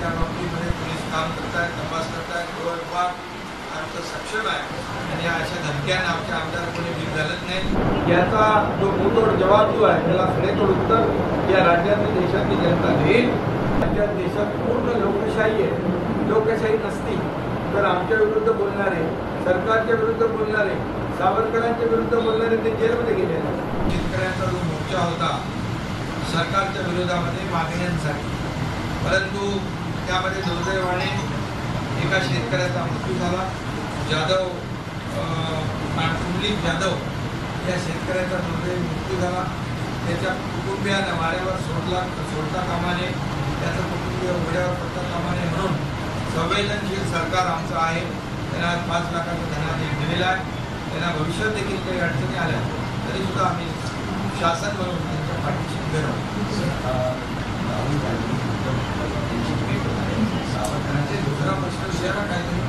त्या बाबतीमध्ये पोलीस काम करतायत तपास करतायत गृह विभाग आमचं सक्षम आहे आणि अशा धमक्यांना आमच्या आमदार कोणी बिल घालत नाही। याचा जो मुतोड जवाब जो आहे त्याला सडेतोड उत्तर या राज्यातली देशातली जनता घेईल राज्यात देशात पूर्ण लोकशाही आहे लोकशाही नसती। तर आमच्या विरुद्ध बोलणारे सरकारच्या विरुद्ध बोलणारे सावरकरांच्या विरुद्ध बोलणारे ते जेलमध्ये गेले शेतकऱ्यांचा जो मोर्चा होता सरकारच्या विरोधामध्ये मागण्यांसाठी. परंतु त्यामध्ये दुर्दैवाने एका शेतकऱ्याचा मृत्यू झाला. जाधव कुंडलिक जाधव या शेतकऱ्याचा दुर्दैव मृत्यू झाला. त्याच्या कुटुंबियानं वाऱ्यावर सोडला सोडता कामाने त्याचं कुटुंबीय उघड्यावर पडता कामाने म्हणून संवेदनशील सरकार आमचं आहे. त्यांना पाच लाखाचा धनादेश दिलेला आहे. त्यांना भविष्यात देखील काही अडचणी आल्या तरीसुद्धा आम्ही शासन म्हणून प्रश्न विचारा काहीतरी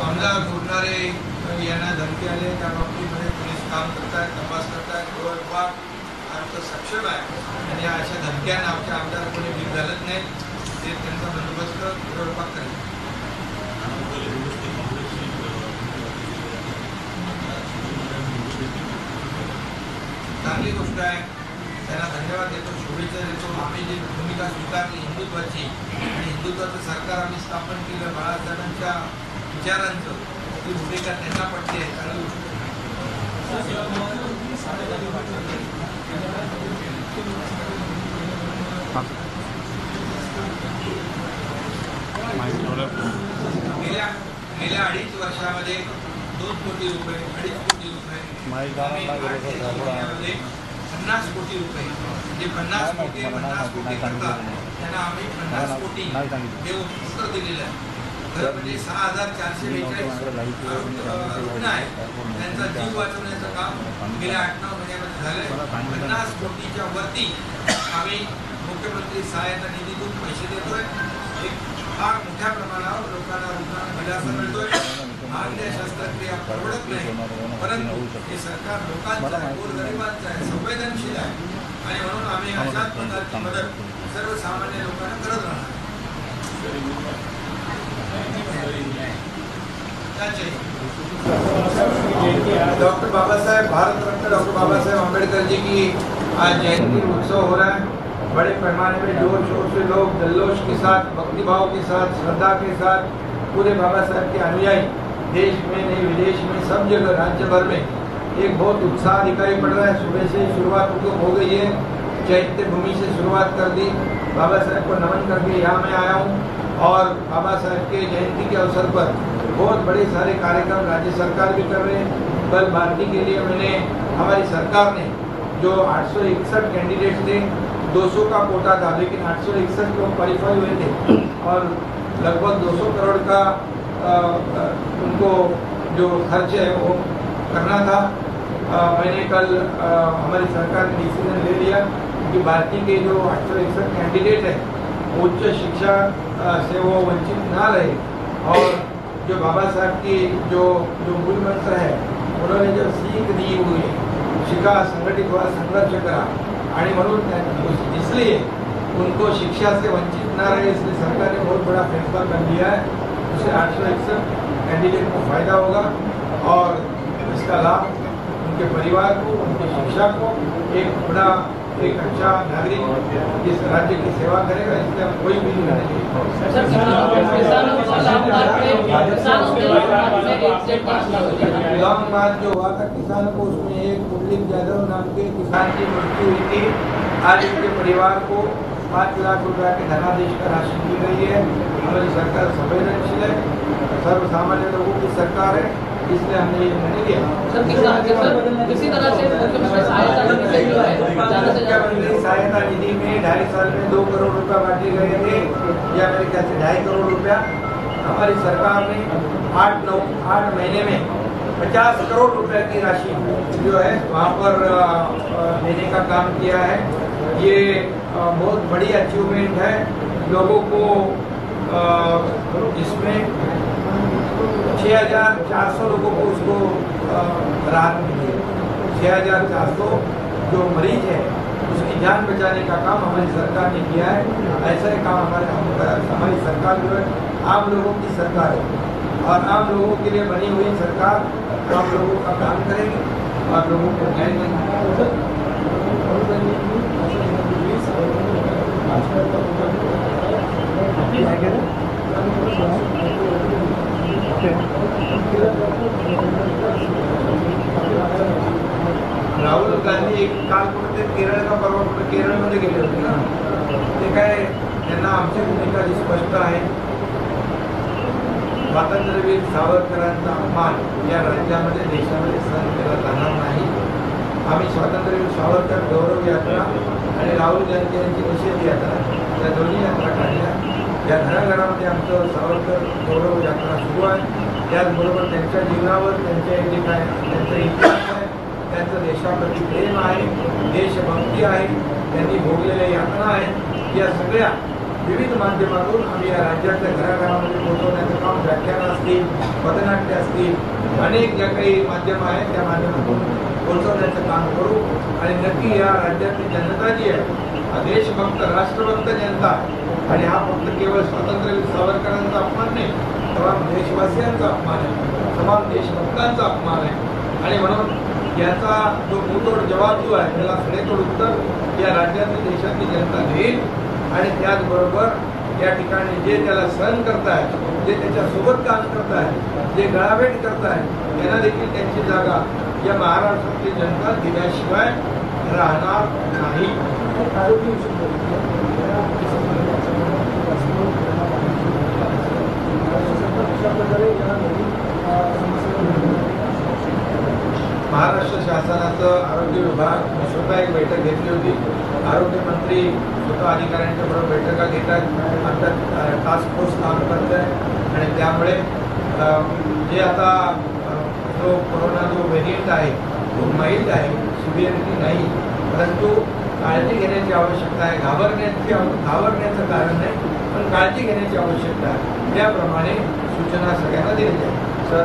आमदार बोलणारे यांना धमकी आले त्या बाबतीमध्ये पोलीस काम करतायत तपास करतायत. गृह विभाग आमचं सक्षम आहे. आणि अशा धमक्यांना आमच्या आमदार कोणी भीक घालत नाही. ते त्यांचा बंदोबस्त गृह विभाग चांगली गोष्ट आहे. त्यांना धन्यवाद देतो शुभेच्छा देतो. आम्ही जी भूमिका स्वीकारली हिंदुत्वाची आणि हिंदुत्वाचं सरकार आम्ही स्थापन केलं बाळासाहेबांच्या विचारांचं ती भूमिका त्यांना पडते आहे. गेल्या गेल्या अडीच वर्षामध्ये दोन कोटी रुपये अडीच कोटी रुपये पन्नास कोटी रुपये. जे पन्नास कोटी पन्नास कोटी करतात त्यांना आम्ही पन्नास कोटी देऊन उत्तर दिलेलं आहे. तर म्हणजे सहा हजार चारशे बेचाळीस रुग्ण आहेत त्यांचा जीव वाचवण्याचं काम गेल्या आठ नऊ महिन्यामध्ये झालंय. पन्नास कोटीच्या वरती आम्ही मुख्यमंत्री सहायता निधीतून पैसे देतोय. एक फार मोठ्या प्रमाणावर लोकांना रुग्णांना दिलासा मिळतोय. मागण्या शस्त्रक्रिया परवडत नाही। परंतु हे। सरकार लोकांचं आहे गोरगरिबांचं आहे संवेदनशील आहे. आणि म्हणून आम्ही अशाच प्रकारची मदत सर्वसामान्य लोकांना करत राहणार. डॉक्टर बाबा साहेब भारत रत्न डॉक्टर बाबा साहेब अंबेडकर जी की आज जयंती उत्सव हो रहा है। बड़े पैमाने में ज़ोर शोर से लोग जल्लोश के साथ भक्तिभाव के साथ श्रद्धा के साथ पूरे बाबा साहेब के अनुयायी। देश में नहीं, विदेश में, सब जगह, राज्य भर में एक बहुत उत्साह दिखाई पड़ रहा है। सुबह से शुरुआत तो हो गई है। चैत्य भूमि से शुरुआत कर दी। बाबा साहेब को नमन करके यहाँ मैं आया हूँ और बाबा साहेब के जयंती के अवसर पर बहुत बड़े सारे कार्यक्रम राज्य सरकार भी कर रहे हैं। कल भारती के लिए मैंने, हमारी सरकार ने जो आठ कैंडिडेट थे 200 का कोटा था, लेकिन आठ लोग क्वालिफाई हुए थे और लगभग 200 करोड़ का उनको जो खर्च है वो करना था। अ, मैंने कल हमारी सरकार ने डिसीज़न ले लिया कि भारतीय के जो आठ कैंडिडेट हैं उच्च शिक्षा से वो वंचित ना रहे। और जो बाबा साहब की जो जो मूल मंत्र है उन्होंने जो सीख दी हुई शिका संगठित हुआ संघर्ष करा। इसलिए उनको शिक्षा से वंचित ना रहे इसलिए सरकार ने बहुत बड़ा फैसला कर लिया है। उससे आठ सौ इकसठ कैंडिडेट को फ़ायदा होगा और इसका लाभ उनके परिवार को उनकी शिक्षा को एक बड़ा एक अच्छा नागरिक इस राज्य की सेवा करेगा हम कोई भी नहीं लॉन्ग बाद जो हुआ था किसानों को उसमें एक कुंडलिक यादव नाम के किसान की मृत्यु हुई थी। आज उनके परिवार को पाँच लाख रुपया के धनादेश का राशि दी गई है। हमारी सरकार संवेदनशील है। सर्वसामान्य लोगों की सरकार है इसलिए हमने ये निर्णय लिया। है? मुख्यमंत्री सहायता निधि में ढाई साल में दो करोड़ रुपया बांटे गए थे। या मेरे ख्याल से ढाई करोड़ रुपया हमारी सरकार ने आठ नौ आठ महीने में पचास करोड़ रुपए की राशि जो है वहाँ पर देने का काम किया है। ये बहुत बड़ी अचीवमेंट है। लोगों को इसमें छः हज़ार चार सौ लोगों को उसको राहत मिली है। छः हज़ार चार सौ जो मरीज़ है, उसकी जान बचाने का काम हमारी सरकार ने किया है। ऐसा ही काम हमारे, हमारी सरकार जो है, आम लोगों की सरकार है। और आम लोगों के लिए बनी हुई सरकार आम लोगों का काम करेगी और लोगों को न्याय राहुल गांधी एक काल कुठे ते केरळ का परवा केरळमध्ये गेले होते ना. ते काय, त्यांना आमची भूमिका जी स्पष्ट आहे स्वातंत्र्यवीर सावरकरांचा अपमान या राज्यामध्ये देशामध्ये सहन केला जाणार नाही. आम्ही स्वातंत्र्यवीर सावरकर गौरव यात्रा आणि राहुल गांधी यांची निषेध यात्रा या दोन्ही यात्रा काढल्या. या घराघरामध्ये आमचं सावरकर गौरव यात्रा सुरू आहे. त्याचबरोबर त्यांच्या जीवनावर त्यांच्या जे काय त्यांचा इतिहास आहे त्यांचं देशाप्रती प्रेम आहे देशभक्ती आहे त्यांनी भोगलेल्या यातना आहेत. या सगळ्या विविध माध्यमातून आम्ही या राज्यातल्या घराघरामध्ये पोहोचवण्याचं काम व्याख्यानं असतील पथनाट्य असतील अनेक ज्या काही माध्यमं आहेत त्या माध्यमातून पोहोचवण्याचं काम करू. आणि नक्की या राज्यातली जनता जी आहे हा देशभक्त राष्ट्रभक्त जनता आणि हा फक्त केवळ स्वातंत्र्यवीर सावरकरांचा अपमान नाही तमाम देशवासियांचा अपमान आहे तमाम देशभक्तांचा अपमान आहे. आणि म्हणून याचा जो मुतोड जवाब जो आहे त्याला खडेतोड उत्तर या राज्यातली देशातली जनता देईल. आणि त्याचबरोबर या ठिकाणी जे त्याला सहन करतायत जे त्याच्यासोबत काम करतायत जे गळाभेट करतायत त्यांना देखील त्यांची जागा या महाराष्ट्रातली जनता दिल्याशिवाय राहणार नाही. महाराष्ट्र शासनाचं आरोग्य विभाग स्वतः एक बैठक घेतली होती. आरोग्य मंत्री स्वतः अधिकाऱ्यांच्या बरोबर बैठका घेतात आता टास्क फोर्स काम करत आहे आणि त्यामुळे जे आता जो कोरोना जो व्हेरियंट आहे तो माइल्ड आहे सिव्हिअरिटी नाही परंतु काळजी घेण्याची आवश्यकता आहे. घाबरण्याची घाबरण्याचं कारण नाही पण काळजी घेण्याची आवश्यकता आहे. त्याप्रमाणे सूचना सगळ्यांना दिलेल्या आहेत सर?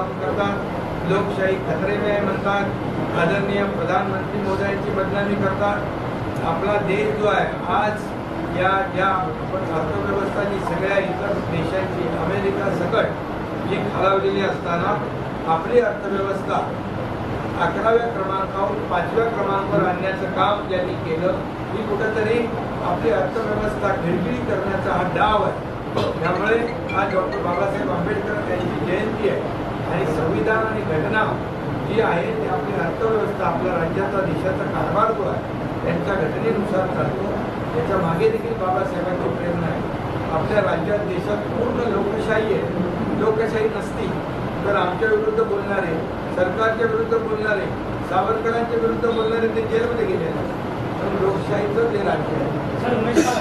काम करतात लोकशाही खतरे में आहे म्हणतात. आदरणीय प्रधानमंत्री मोदयांची बदनामी करतात आपला देश जो आहे आज या ज्या अर्थव्यवस्था जी सगळ्या इतर देशांची अमेरिका सकट जी खालावलेली असताना आपली अर्थव्यवस्था अकराव्या क्रमांकावर पाचव्या क्रमांकावर आणण्याचं काम त्यांनी केलं. ही कुठंतरी आपली अर्थव्यवस्था खिळखिळी करण्याचा हा डाव आहे. त्यामुळे आज डॉक्टर बाबासाहेब आंबेडकर यांची जयंती आहे. आणि संविधान आणि घटना जी आहे ती आपली अर्थव्यवस्था आपल्या राज्याचा देशाचा कारभार जो आहे त्यांच्या घटनेनुसार चालतो. त्याच्यामागे देखील बाबासाहेबांची प्रेरणा आहे. आपल्या राज्यात देशात पूर्ण लोकशाही आहे. लोकशाही नसती तर आमच्या विरुद्ध बोलणारे सरकारच्या विरुद्ध बोलणारे सावरकरांच्या विरुद्ध बोलणारे ते जेलमध्ये गेले आहेत. पण लोकशाहीचं ते राज्य आहे. सर